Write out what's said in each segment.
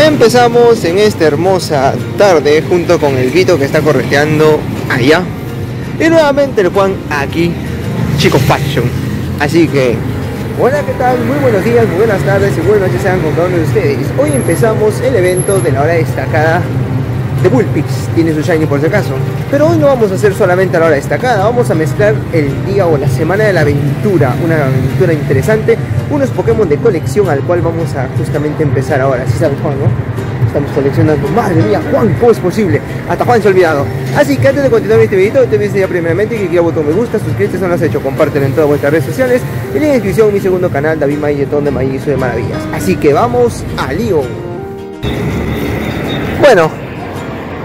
Empezamos en esta hermosa tarde junto con el Vito que está correteando allá. Y nuevamente el Juan aquí, Chico Fashion. Así que, hola, ¿qué tal? Muy buenos días, muy buenas tardes y buenas noches sean con cada uno de ustedes. Hoy empezamos el evento de la hora destacada de Bullpix, tiene su shiny por si acaso. Pero hoy no vamos a hacer solamente a la hora destacada, vamos a mezclar el día o la semana de la aventura, una aventura interesante, unos Pokémon de colección al cual vamos a justamente empezar ahora. Si sabes Juan, ¿no? Estamos coleccionando. Madre mía, Juan, ¿cómo es posible? Hasta Juan se ha olvidado. Así que antes de continuar este video, te voy a primeramente que quiera botón me gusta, suscríbete si no lo has hecho, compártelo en todas vuestras redes sociales y en la descripción mi segundo canal, David Mayetón de Maíz de Maravillas. Así que vamos al lío. Bueno,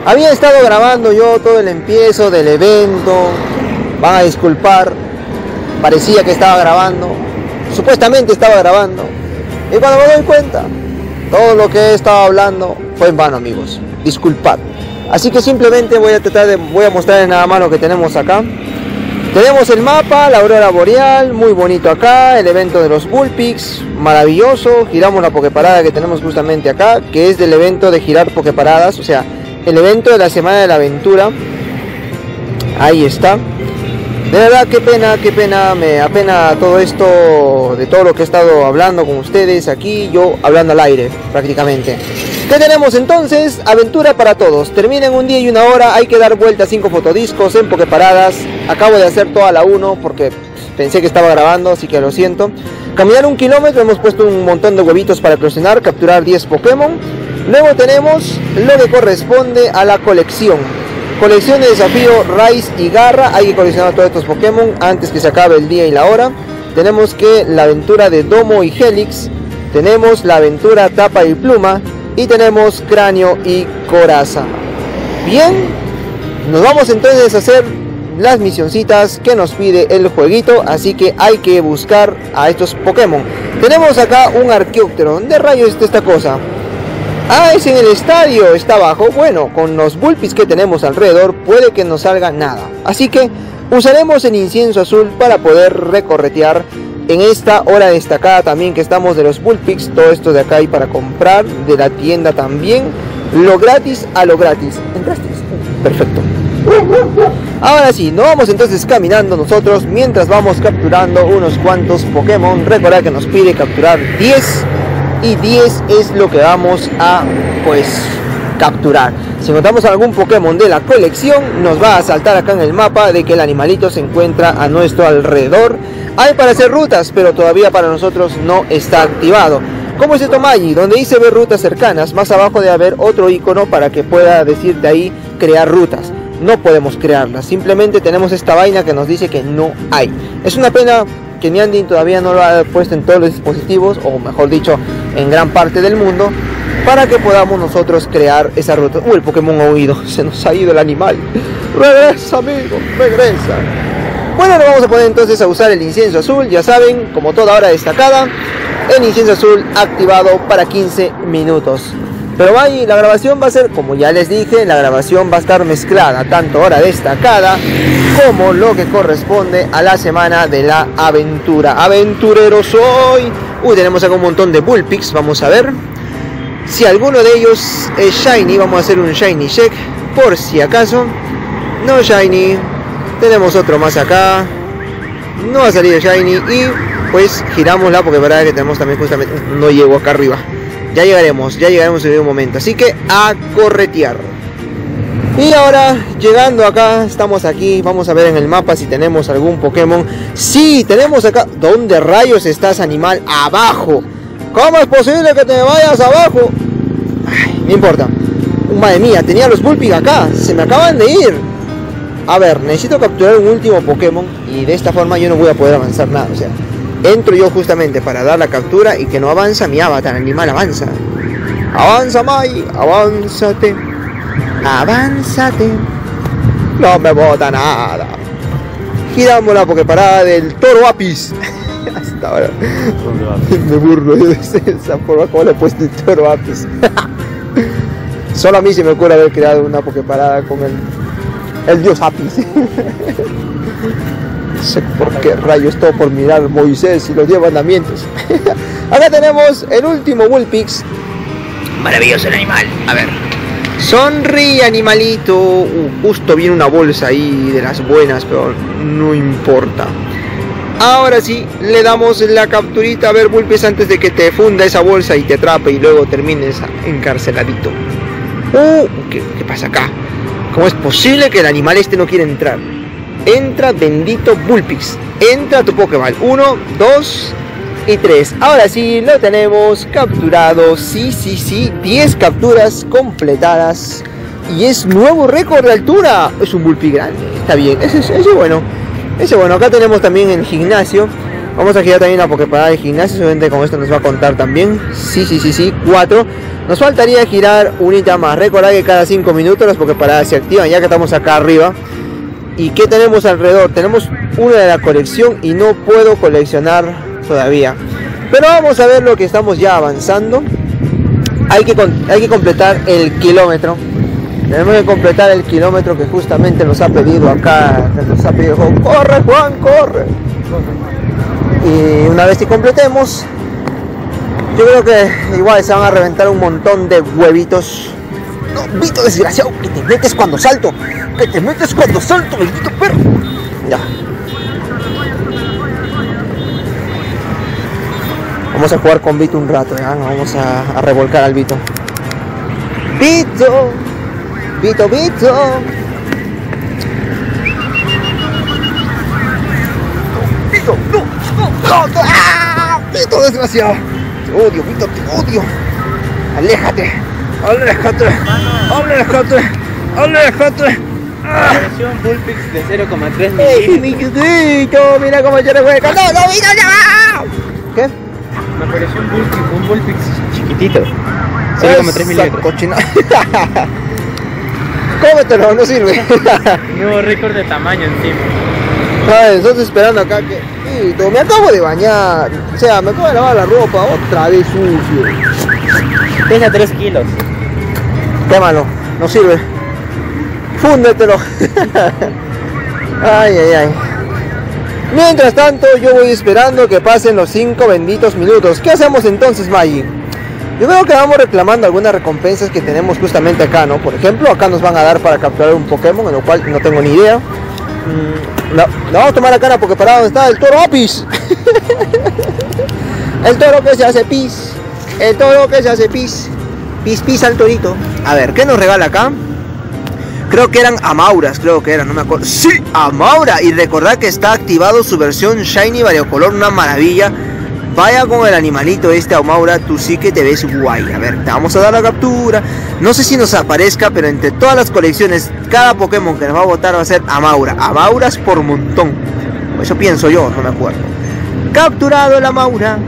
había estado grabando yo todo el empiezo del evento. Van a disculpar. Parecía que estaba grabando. Supuestamente estaba grabando. Y cuando me doy cuenta, todo lo que he estado hablando fue en vano, amigos. Disculpad. Así que simplemente voy a tratar de voy a mostrarles nada más lo que tenemos acá. Tenemos el mapa, la aurora boreal, muy bonito acá, el evento de los Bullpix, maravilloso. Giramos la Pokeparada que tenemos justamente acá, que es del evento de girar Pokeparadas, o sea, el evento de la Semana de la Aventura. Ahí está. De verdad, qué pena, qué pena, me apena todo esto, de todo lo que he estado hablando con ustedes aquí, yo hablando al aire prácticamente. ¿Qué tenemos entonces? Aventura para todos. Termina en un día y una hora, hay que dar vuelta a 5 fotodiscos en Pokeparadas. Acabo de hacer toda la 1 porque pensé que estaba grabando, así que lo siento. Caminar un kilómetro, hemos puesto un montón de huevitos para eclosionar, capturar 10 Pokémon. Luego tenemos lo que corresponde a la colección. Colección de desafío Raíz y Garra. Hay que coleccionar todos estos Pokémon antes que se acabe el día y la hora. Tenemos que la aventura de Domo y Helix. Tenemos la aventura Tapa y Pluma. Y tenemos Cráneo y Coraza. Bien, nos vamos entonces a hacer las misioncitas que nos pide el jueguito. Así que hay que buscar a estos Pokémon. Tenemos acá un Arqueóptero. ¿Dónde rayos está esta cosa? Ah, es en el estadio, está abajo. Bueno, con los bulpis que tenemos alrededor puede que no salga nada. Así que usaremos el incienso azul para poder recorretear en esta hora destacada también que estamos de los bullpix. Todo esto de acá y para comprar de la tienda también. Lo gratis a lo gratis. ¿Entraste? Perfecto. Ahora sí, nos vamos entonces caminando nosotros mientras vamos capturando unos cuantos Pokémon. Recuerda que nos pide capturar 10 y 10 es lo que vamos a pues capturar. Si encontramos algún Pokémon de la colección, nos va a saltar acá en el mapa de que el animalito se encuentra a nuestro alrededor. Hay para hacer rutas, pero todavía para nosotros no está activado. Como ese Tomayi, donde dice ver rutas cercanas, más abajo de haber otro icono para que pueda decirte ahí crear rutas. No podemos crearlas, simplemente tenemos esta vaina que nos dice que no hay. Es una pena que Niantic todavía no lo ha puesto en todos los dispositivos, o mejor dicho, en gran parte del mundo, para que podamos nosotros crear esa ruta. Uy, el Pokémon ha huido, se nos ha ido el animal. Regresa, amigo, regresa. Bueno, nos vamos a poner entonces a usar el incienso azul, ya saben, como toda hora destacada, el incienso azul activado para 15 minutos. Pero ahí la grabación va a ser, como ya les dije, la grabación va a estar mezclada, tanto hora destacada como lo que corresponde a la semana de la aventura. Aventureros hoy. Uy, tenemos acá un montón de bullpix, vamos a ver. Si alguno de ellos es shiny, vamos a hacer un shiny check, por si acaso. No shiny. Tenemos otro más acá. No va a salir shiny y pues giramos la porque verdad que tenemos también justamente no llego acá arriba. Ya llegaremos, ya llegaremos en un momento. Así que a corretear. Y ahora, llegando acá, estamos aquí. Vamos a ver en el mapa si tenemos algún Pokémon. Sí, tenemos acá. ¿Dónde rayos estás, animal? Abajo. ¿Cómo es posible que te vayas abajo? Ay, no importa. Madre mía, tenía los Bulpig acá. Se me acaban de ir. A ver, necesito capturar un último Pokémon. Y de esta forma yo no voy a poder avanzar nada. O sea, Entro yo justamente para dar la captura y que no avanza mi avatar, animal avanza. Avanza Mai, avánzate. Avánzate. No me bota nada. Giramos la parada del toro apis. Hasta ahora. me burro de esa forma como le he puesto el toro apis. Solo a mí se me ocurre haber creado una parada con el, el dios apis. Sé por qué rayos todo por mirar Moisés y los 10 mandamientos. Acá tenemos el último Bullpix. Maravilloso el animal. A ver. Sonríe animalito. Uh, justo viene una bolsa ahí de las buenas, pero no importa. Ahora sí, le damos la capturita a ver Bullpix antes de que te funda esa bolsa y te atrape y luego termines encarceladito. Uh, ¿qué, ¿qué pasa acá? ¿Cómo es posible que el animal este no quiera entrar? Entra bendito Bullpix. Entra tu Pokémon. Uno, dos y tres. Ahora sí, lo tenemos capturado. Sí, sí, sí. 10 capturas completadas. Y es nuevo récord de altura. Es un Bullpix grande. Está bien. Ese es bueno. Ese bueno. Acá tenemos también el gimnasio. Vamos a girar también la Poképarada del gimnasio. Seguramente con esto nos va a contar también. Sí, sí, sí, sí. Cuatro. Nos faltaría girar unita más. Recordad que cada 5 minutos las Poképaradas se activan. Ya que estamos acá arriba. ¿Y qué tenemos alrededor? Tenemos una de la colección y no puedo coleccionar todavía. Pero vamos a ver lo que estamos ya avanzando. Hay que, hay que completar el kilómetro. Tenemos que completar el kilómetro que justamente nos ha pedido acá. Nos ha pedido, corre Juan, corre. Y una vez que completemos, yo creo que igual se van a reventar un montón de huevitos no, Vito desgraciado, que te metes cuando salto. Que te metes cuando salto, bendito perro. Ya. Vamos a jugar con Vito un rato, ya. Vamos a, revolcar al Vito. Vito. Vito, Vito. Vito, no, no, no, ¡Ah! Vito desgraciado. Te odio, Vito, te odio. Aléjate. Aléjate. Aléjate. Aléjate. Versión Bullpix de 0,3 ¡Ey, mi chiquito! Mira cómo yo le juego. ¡No, no, mira, ya! ¿Qué? Me apareció un Bullpix, un Bullpix chiquitito. 0,3 milímetros. Cochina. Cómetelo, no sirve. Nuevo récord de tamaño encima. Ay, estás esperando acá que. Me acabo de bañar. O sea, me acabo de lavar la ropa. Otra vez sucio. Pesa 3 kilos. Quémalo, no sirve. Fúndetelo. ay, ay, ay. Mientras tanto, yo voy esperando que pasen los 5 benditos minutos. ¿Qué hacemos entonces, Maggie? Yo veo que vamos reclamando algunas recompensas que tenemos justamente acá, ¿no? Por ejemplo, acá nos van a dar para capturar un Pokémon, en lo cual no tengo ni idea. Mm, no, no vamos a tomar acá porque para dónde está el toro Apis. el toro que se hace pis. El toro que se hace pis. Pis pis al torito. A ver, ¿qué nos regala acá? Creo que eran Amauras, creo que eran, no me acuerdo. ¡Sí! Amaura. Y recordad que está activado su versión Shiny Variocolor, una maravilla. Vaya con el animalito este Amaura, tú sí que te ves guay. A ver, te vamos a dar la captura. No sé si nos aparezca, pero entre todas las colecciones, cada Pokémon que nos va a votar va a ser Amaura. Amauras por montón. Eso pienso yo, no me acuerdo. Capturado el Amaura.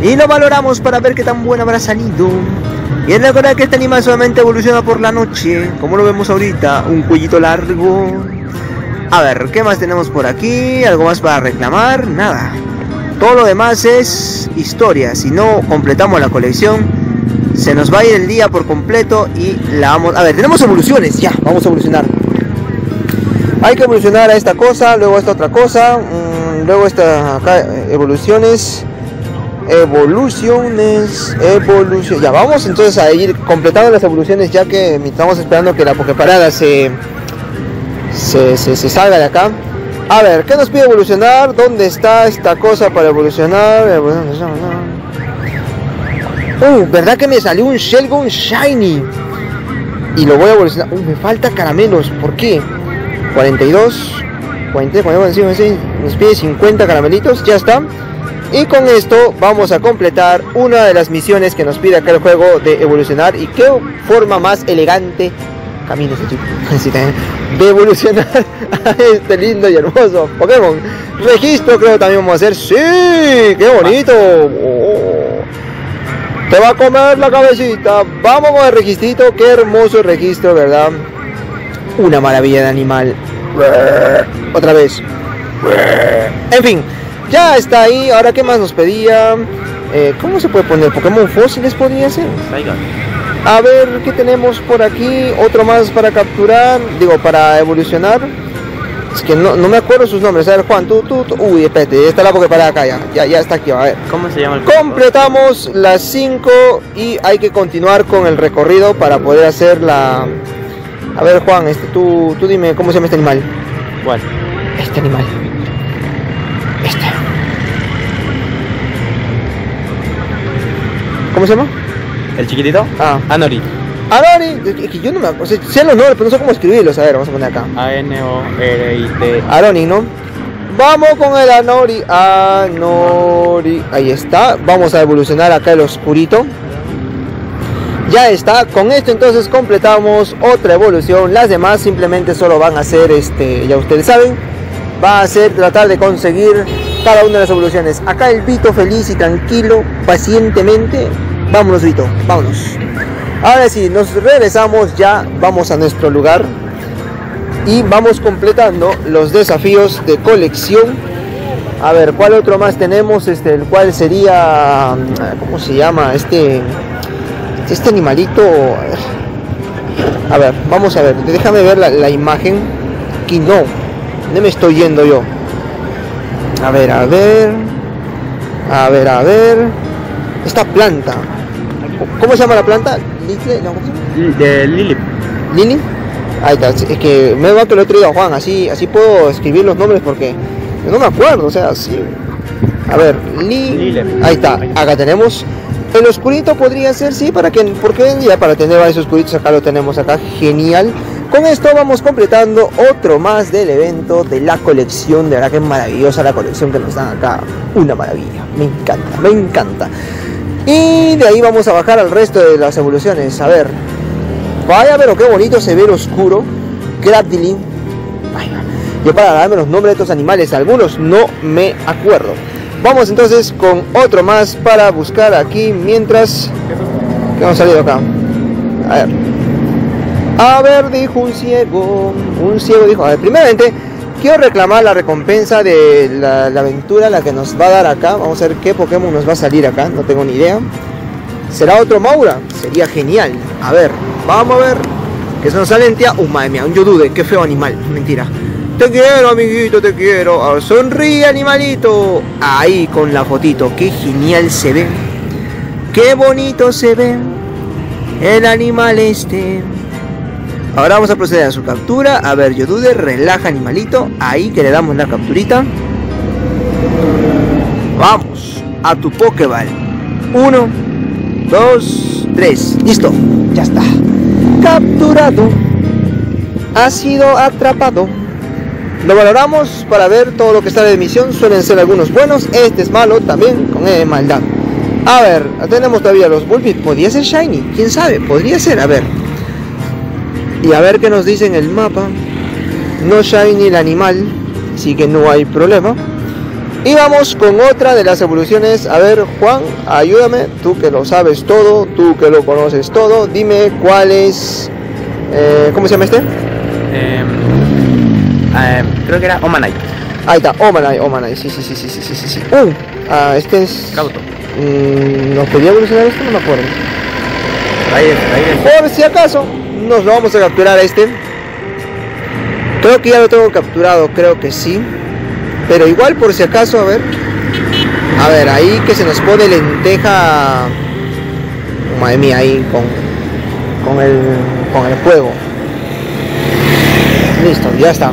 Y lo valoramos para ver qué tan bueno habrá salido. Y es recordar que este animal solamente evoluciona por la noche. Como lo vemos ahorita, un cuellito largo. A ver, ¿qué más tenemos por aquí? ¿Algo más para reclamar? Nada. Todo lo demás es historia. Si no completamos la colección, se nos va a ir el día por completo y la vamos... A ver, tenemos evoluciones. Ya, vamos a evolucionar. Hay que evolucionar a esta cosa, luego a esta otra cosa, mmm, luego esta acá, evoluciones evoluciones, evolución. Ya vamos entonces a ir completando las evoluciones ya que estamos esperando que la Poképarada se, se, se, se salga de acá. A ver, ¿qué nos pide evolucionar? ¿Dónde está esta cosa para evolucionar? Uh, ¿verdad que me salió un Shelgon Shiny? Y lo voy a evolucionar. Uh, me falta caramelos. ¿Por qué? 42, 40, 40, nos pide 50 caramelitos. Ya está. Y con esto vamos a completar una de las misiones que nos pide acá el juego de evolucionar. Y qué forma más elegante, camino de evolucionar a este lindo y hermoso Pokémon. Registro creo también vamos a hacer. Sí, qué bonito. Oh. Te va a comer la cabecita. Vamos con el registrito. Qué hermoso registro, ¿verdad? Una maravilla de animal. Otra vez. En fin. Ya está ahí. Ahora, ¿qué más nos pedía? Eh, ¿Cómo se puede poner? ¿Pokémon fósiles podría ser? A ver, ¿qué tenemos por aquí? Otro más para capturar. Digo, para evolucionar. Es que no, no me acuerdo sus nombres. A ver, Juan, tú, tú, tú. Uy, espérate, está la porque para acá ya. Ya, ya está aquí. A ver. ¿Cómo se llama el Completamos las 5 y hay que continuar con el recorrido para poder hacer la. A ver, Juan, este, tú, tú dime cómo se llama este animal. ¿Cuál? Este animal. ¿Cómo se llama? ¿El chiquitito? Ah. Anori. Anori. Es que yo no me acuerdo. O sea, sé los nombres, pero no sé cómo escribirlos. A ver, vamos a poner acá. A-N-O-R-I-T. Aroni, ¿no? Vamos con el Anori. Anori. Ahí está. Vamos a evolucionar acá el oscurito. Ya está. Con esto entonces completamos otra evolución. Las demás simplemente solo van a ser, este, ya ustedes saben, va a ser tratar de conseguir cada una de las evoluciones. Acá el Vito feliz y tranquilo, pacientemente. Vámonos, Vito, vámonos. Ahora sí, nos regresamos ya, vamos a nuestro lugar y vamos completando los desafíos de colección. A ver, ¿cuál otro más tenemos? Este, el cual sería, ¿cómo se llama? Este, este animalito. A ver, vamos a ver, déjame ver la, la imagen. Aquí no, no me estoy yendo yo. A ver, a ver. A ver, a ver. Esta planta. ¿Cómo se llama la planta? Litle- no, ¿cómo se llama? De Lilip. Lili. Ahí está, es que me va que lo he traído a Juan, así, así puedo escribir los nombres porque no me acuerdo, o sea, así. A ver, Li. Ahí está, acá tenemos. El oscurito podría ser, sí, para que, porque ya para tener varios oscuritos acá lo tenemos acá, genial. Con esto vamos completando otro más del evento de la colección, de verdad que es maravillosa la colección que nos dan acá, una maravilla, me encanta, me encanta. Y de ahí vamos a bajar al resto de las evoluciones, a ver, Vaya, pero qué bonito se ve el oscuro. Grabdilin. Vaya. Yo para darme los nombres de estos animales, algunos no me acuerdo. Vamos entonces con otro más para buscar aquí mientras que hemos salido acá. A ver. A ver, dijo un ciego. Un ciego dijo. A ver, primeramente quiero reclamar la recompensa de la, aventura, la que nos va a dar acá. Vamos a ver qué Pokémon nos va a salir acá. No tengo ni idea. ¿Será otro Maura? Sería genial. A ver, vamos a ver. Que se nos sale en tía. Uh, madre mía, un Yodude. Qué feo animal. Mentira. Te quiero, amiguito, te quiero. Sonríe, animalito. Ahí, con la fotito. Qué genial se ve. Qué bonito se ve. El animal este. Ahora vamos a proceder a su captura. A ver, Yodude, relaja, animalito. Ahí que le damos la capturita. Vamos a tu Pokéball. Uno, dos, tres. Listo. Ya está. Capturado. Ha sido atrapado. Lo valoramos para ver todo lo que está de emisión. Suelen ser algunos buenos. Este es malo también con E maldad. A ver, tenemos todavía los Bulbit. Podría ser Shiny. ¿Quién sabe? Podría ser. A ver. Y a ver qué nos dice en el mapa. No Shiny el animal. Así que no hay problema. Y vamos con otra de las evoluciones. A ver, Juan, ayúdame. Tú que lo sabes todo, tú que lo conoces todo. Dime cuál es. eh, ¿Cómo se llama este? Em, em, creo que era Omanite. Ahí está, Omanai, Omanai. Sí, sí, sí, sí, sí, sí, sí. sí. Uh, ah, este es. Cauto. Mm, ¿Nos podía evolucionar esto? No me acuerdo. Ahí es, ahí es. Por si acaso, nos lo vamos a capturar a este. Creo que ya lo tengo capturado, creo que sí. Pero igual por si acaso, a ver. A ver, ahí que se nos pone lenteja. Madre mía, ahí con, con, el, con el fuego. Listo, ya está.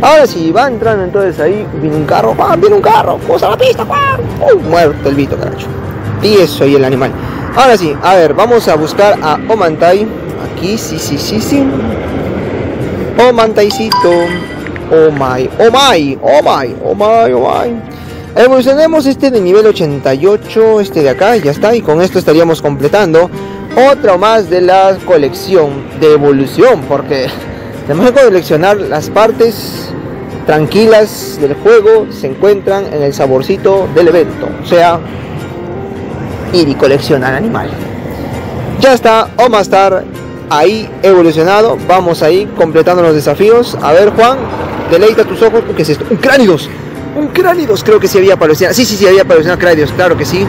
Ahora sí, va entrando entonces ahí. Viene un carro. Viene un carro, cruza la pista. Muerto el Vito, caracho. Y eso y el animal. Ahora sí, a ver, vamos a buscar a Omantai. Aquí, sí, sí, sí, sí. Omantaicito. Oh my, oh my, oh my, oh my, oh my. Evolucionemos este de nivel 88, este de acá, ya está. Y con esto estaríamos completando otro más de la colección de evolución. Porque tenemos que coleccionar las partes tranquilas del juego. Se encuentran en el saborcito del evento. O sea, ir y coleccionar animal. Ya está, Omastar ahí evolucionado. Vamos ahí completando los desafíos. A ver, Juan, deleita tus ojos. ¿Qué es esto? Un cránidos. Un cránidos. Creo que sí había evolucionar. Sí, sí, sí, había evolucionar cránidos. Claro que sí.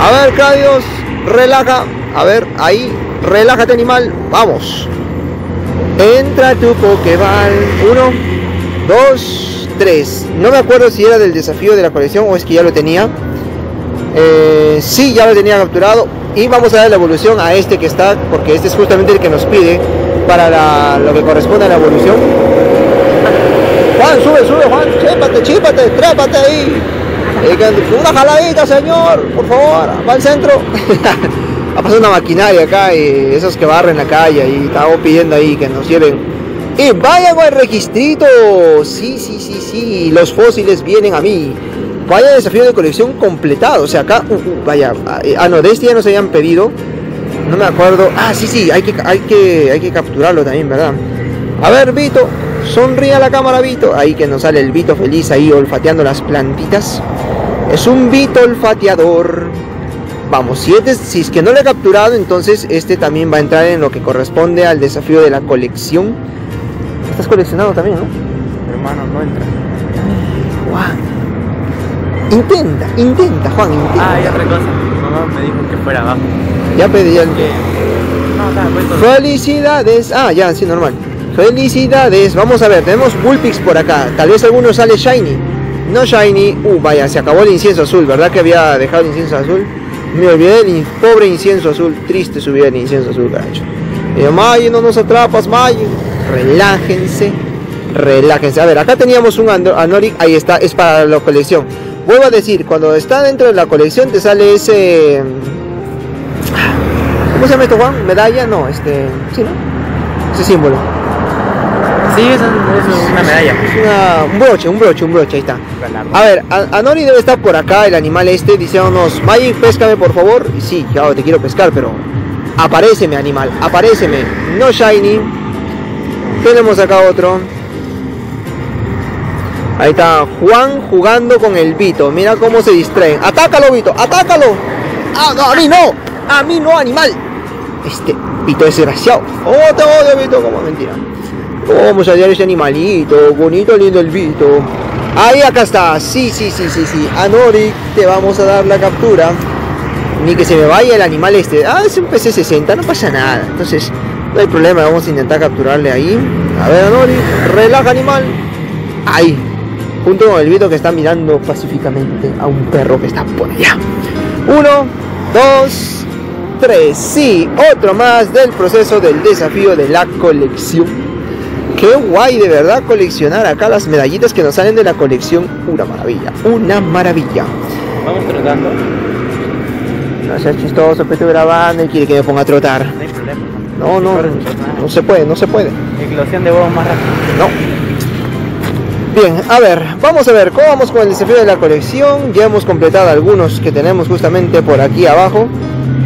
A ver, cránidos, relaja. A ver, ahí, relájate, animal. Vamos. Entra tu Pokéball. Uno, dos, tres. No me acuerdo si era del desafío de la colección o es que ya lo tenía. Eh, sí, ya lo tenía capturado. Y vamos a dar la evolución a este que está, porque este es justamente el que nos pide para lo que corresponde a la evolución. Juan, sube, sube, Juan, chípate, chípate, trépate ahí. Una jaladita, señor, por favor, va al centro. ha pasado una maquinaria acá y esos que barren la calle y estamos pidiendo ahí que nos lleven. Y vayan al registrito. Sí, sí, sí, sí. Los fósiles vienen a mí. Vaya desafío de colección completado. O sea, acá, uh, uh, vaya. Ah, no, de este ya nos habían pedido. No me acuerdo. Ah, sí, sí, hay que, hay que, hay que capturarlo también, ¿verdad? A ver, Vito, sonríe a la cámara, Vito. Ahí que nos sale el Vito feliz ahí olfateando las plantitas. Es un Vito olfateador. Vamos, si, este, si es que no lo he capturado, entonces este también va a entrar en lo que corresponde al desafío de la colección. Estás coleccionado también, ¿no? Hermano, no entra. Juan. Intenta, intenta, Juan, intenta. Ah, y otra cosa. mamá me dijo que fuera abajo. Ya pedí el... No, Felicidades. Ah, ya, sí, normal. Felicidades. Vamos a ver, tenemos Bullpix por acá. Tal vez alguno sale Shiny. No Shiny. Uh, vaya, se acabó el incienso azul. ¿Verdad que había dejado el incienso azul? Me olvidé del pobre incienso azul. Triste subir el incienso azul, carajo. Eh, May, no nos atrapas, May. Relájense. Relájense. A ver, acá teníamos un Anoric. Ahí está, es para la colección. Vuelvo a decir, cuando está dentro de la colección te sale ese... ¿Cómo se llama esto, Juan? ¿Medalla? No, este... Sí, ¿no? Ese símbolo. Sí, es, una medalla. un broche, un broche, un broche, ahí está. A ver, Anori debe estar por acá, el animal este, diciéndonos, Magic, péscame por favor. Y sí, claro, te quiero pescar, pero apareceme animal, apareceme. No shiny. Tenemos acá otro. Ahí está Juan jugando con el Vito. Mira cómo se distraen. Atácalo, Vito, atácalo. Ah, a mí no. A mí no, animal. Este Vito es desgraciado. Oh, te odio, Vito, como mentira. Vamos a hallar ese animalito, bonito, lindo el Vito. Ahí acá está, sí, sí, sí, sí, sí. Anoric, te vamos a dar la captura. Ni que se me vaya el animal este. Ah, es un PC60, no pasa nada. Entonces, no hay problema, vamos a intentar capturarle ahí. A ver, Anoric, relaja animal. Ahí, junto con el Vito que está mirando pacíficamente a un perro que está por allá. Uno, dos, tres. Sí, otro más del proceso del desafío de la colección. Qué guay de verdad coleccionar acá las medallitas que nos salen de la colección. Una maravilla, una maravilla. Vamos trotando. No seas chistoso, que estoy grabando y quiere que me ponga a trotar. No hay problema. No, no, no, se puede, no se puede. Eclosión de huevos más rápido. No. Bien, a ver, vamos a ver cómo vamos con el desafío de la colección. Ya hemos completado algunos que tenemos justamente por aquí abajo.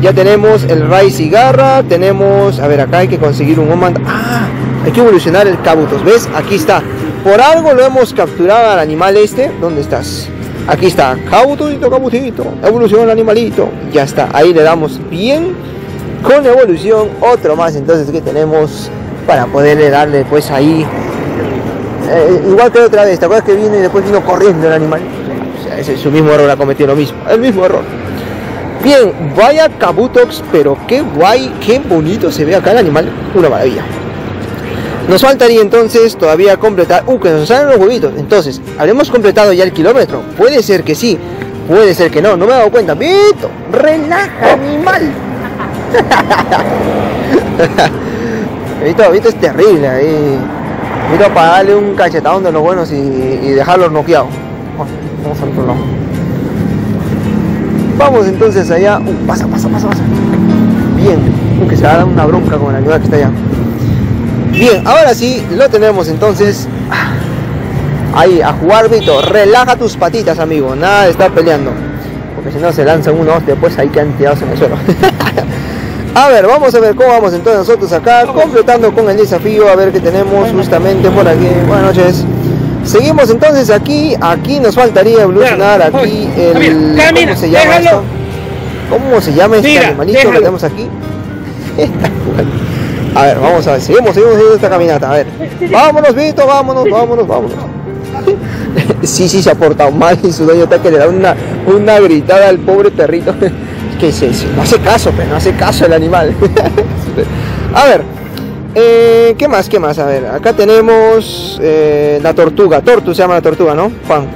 Ya tenemos el Ray Cigarra, tenemos, a ver, acá hay que conseguir un Oman. Ah, hay que evolucionar el Cabutos. ¿Ves? Aquí está. Por algo lo hemos capturado al animal este. ¿Dónde estás? Aquí está. Cabutito, cabutito. Evoluciona el animalito. Ya está. Ahí le damos bien. Con evolución. Otro más entonces que tenemos para poderle darle pues ahí. Eh, igual que otra vez. ¿Te acuerdas que vino y después vino corriendo el animal? O sea, su mismo error. Ha cometido lo mismo. El mismo error. Bien, vaya Kabutox, pero qué guay, qué bonito se ve acá el animal. Una maravilla. Nos faltaría entonces todavía completar. Uh, que nos salen los huevitos. Entonces, ¿habremos completado ya el kilómetro? Puede ser que sí, puede ser que no. No me he dado cuenta. Vito, relaja, animal. Vito, Vito es terrible ahí. Vito para darle un cachetadón de los buenos y, y dejarlos noqueados. Vamos al otro. Vamos entonces allá. Uh, pasa, pasa, pasa, pasa. Bien. Uh, que se va a dar una bronca con el animal que está allá. Bien, ahora sí, lo tenemos entonces. Ahí, a jugar Vito. Relaja tus patitas, amigo. Nada de estar peleando. Porque si no se lanzan unos, después hay que tirados en el suelo. a ver, vamos a ver cómo vamos entonces nosotros acá. Completando con el desafío. A ver qué tenemos justamente por aquí. Buenas noches. Seguimos entonces aquí. Aquí nos faltaría evolucionar aquí el. ¿Cómo se llama esto? ¿Cómo se llama este animalito que tenemos aquí? A ver, vamos a ver, seguimos, seguimos haciendo esta caminata. A ver, vámonos, Vito, vámonos, vámonos, vámonos. sí, sí, se ha portado mal y su dueño está que le da una, una gritada al pobre perrito. No hace caso, pero no hace caso el animal. a ver, Eh, ¿Qué más? ¿Qué más? A ver, acá tenemos eh, la tortuga. Tortu se llama la tortuga, ¿no? Juan.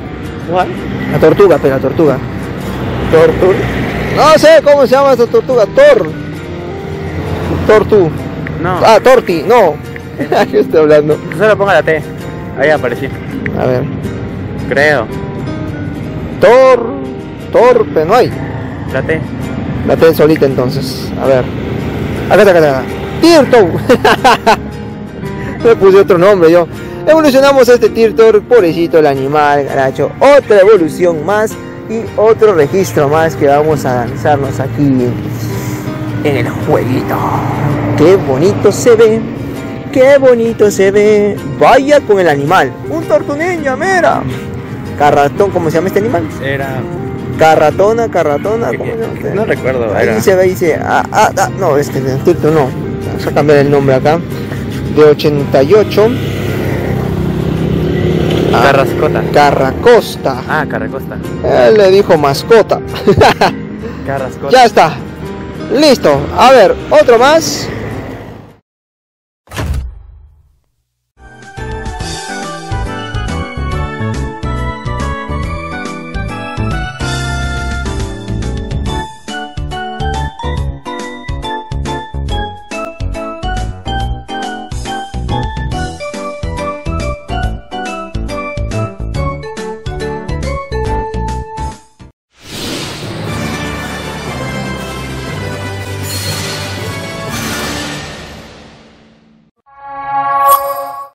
¿Cuál? La tortuga, pero la tortuga. Tortur. No sé cómo se llama esta tortuga. Tor. Tortu. No, Ah, Torti. No. ¿Qué estoy hablando? solo ponga la T. Ahí apareció. A ver. Creo. Tor. Torpe. No hay. La T. La T solita entonces. A ver. Acá está, acá está. Le puse otro nombre yo. Evolucionamos a este Tirtor, pobrecito el animal, garacho. Otra evolución más y otro registro más que vamos a lanzarnos aquí en el jueguito. Qué bonito se ve. Qué bonito se ve. Vaya con el animal. Un tortuneña, mira. Carratón, ¿cómo se llama este animal? Era. Carratona, carratona, ¿cómo se llama? No recuerdo. Ahí Era. se ve, dice, ah, ah, ah, no, este Tirto no. Vamos a cambiar el nombre acá. De 88. Ah, Carrascota. Carracosta. Ah, Carracosta. Él le dijo mascota. Carrascota. ya está. Listo. A ver, otro más.